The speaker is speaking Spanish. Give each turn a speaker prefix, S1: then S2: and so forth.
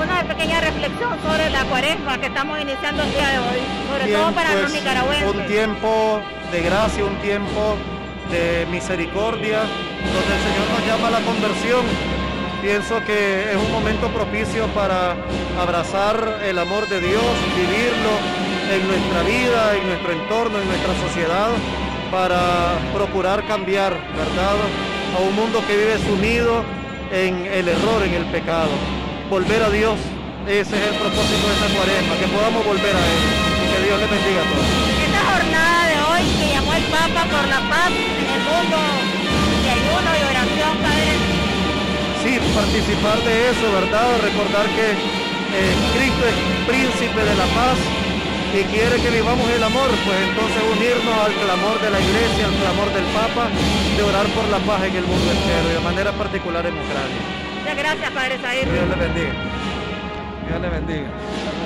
S1: Una pequeña reflexión sobre la cuaresma que estamos iniciando el día de hoy, sobre todo para los
S2: pues,
S1: nicaragüenses.
S2: Un tiempo de gracia, un tiempo de misericordia, donde el Señor nos llama a la conversión. Pienso que es un momento propicio para abrazar el amor de Dios, vivirlo en nuestra vida, en nuestro entorno, en nuestra sociedad, para procurar cambiar, ¿verdad? A un mundo que vive sumido en el error, en el pecado. Volver a Dios, ese es el propósito de esta cuaresma, que podamos volver a Él. Que Dios les bendiga a todos.
S1: Esta jornada de hoy que llamó el Papa por la paz en el mundo de ayuno y oración, Padre,
S2: Sí, participar de eso, ¿verdad? Recordar que eh, Cristo es príncipe de la paz y quiere que vivamos el amor, pues entonces unirnos al clamor de la iglesia, al clamor del Papa, de orar por la paz en el mundo entero y de manera particular en Ucrania.
S1: Muchas gracias, Padre Ruiz.
S2: Dios le bendiga. Dios le bendiga.